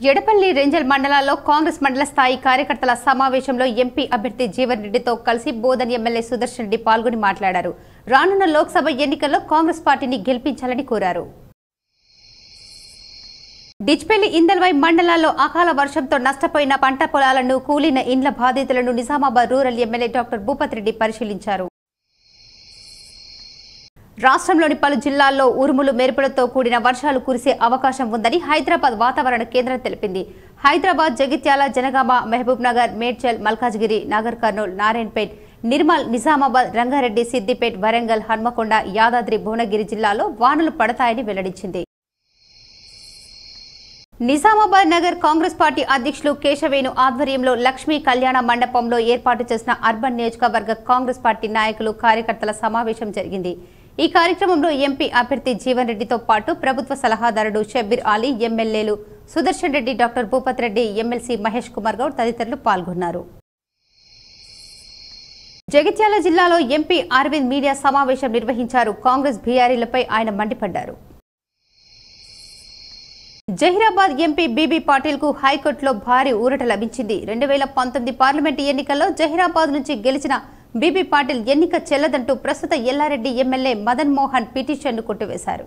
ఎడపల్లి రెంజల్ మండలాల్లో కాంగ్రెస్ మండల స్థాయి కార్యకర్తల సమావేశంలో ఎంపీ అభ్యర్థి జీవన్ రెడ్డితో కలిసి బోధన్ ఎమ్మెల్యే సుదర్శన్ రెడ్డి పాల్గొని మాట్లాడారు. రానున్న లోక్సభ ఎన్నికల్లో కాంగ్రెస్ పార్టీని గెలిపించాలని కోరారు. డిచ్పల్లి ఇందల్వై మండలాల్లో అకాల వర్షంతో నష్టపోయిన పంట పొలాలను కూలిన ఇండ్ల బాధితులను Nizamabad rural MLA doctor Bhupath Reddy పరిశీలించారు. రాష్ట్రంలోని పలు జిల్లాల్లో ఉరుములు మెరుపులతో కూడిన వర్షాలు కురిసే అవకాశం ఉందని హైదరాబాద్ వాతావరణ కేంద్రం తెలిపింది. హైదరాబాద్ జగిత్యాల జనగామ మహబూబ్ నగర్ మేడ్చల్ మల్కాజ్గిరి నాగర్ కర్నూల్ నారాయణపేట్ నిర్మల్ నిజామాబాద్ రంగారెడ్డి సిద్దిపేట్ వరంగల్ హన్మకొండ యాదాద్రి భువనగిరి జిల్లాలో వానలు పడతాయని వెల్లడించింది. నిజామాబాద్ నగర్ కాంగ్రెస్ పార్టీ అధ్యక్షులు కేశవేణు ఆధ్వర్యంలో లక్ష్మీ కళ్యాణ మండపంలో ఏర్పాటు చేసిన అర్బన్ నియోజకవర్గ కాంగ్రెస్ పార్టీ నాయకులు కార్యకర్తల సమావేశం జరిగింది. ఈ కార్యక్రమంలో ఎంపీ అభ్యర్థి జీవన్ రెడ్డితో పాటు ప్రభుత్వ సలహాదారుడు షబ్బీర్ అలీ ఎమ్మెల్యేలు సుదర్శన్ రెడ్డి డాక్టర్ భూపత్ రెడ్డి ఎమ్మెల్సీ మహేష్ కుమార్ గౌడ్ తదితరులు పాల్గొన్నారు. జగిత్యాల జిల్లాలో ఎంపీ అరవింద్ మీడియా సమావేశం నిర్వహించారు. కాంగ్రెస్ బీఆర్ఈలపై ఆయన మండిపడ్డారు. జహీరాబాద్ ఎంపీ బీబీ పాటిల్కు హైకోర్టులో భారీ ఊరట లభించింది. రెండు వేల పంతొమ్మిది పార్లమెంటు ఎన్నికల్లో జహీరాబాద్ నుంచి గెలిచిన బీబీ పాటిల్ ఎన్నిక చెల్లదంటూ ప్రస్తుత ఎల్లారెడ్డి ఎమ్మెల్యే మదన్ మోహన్ పిటిషన్ను కొట్టివేశారు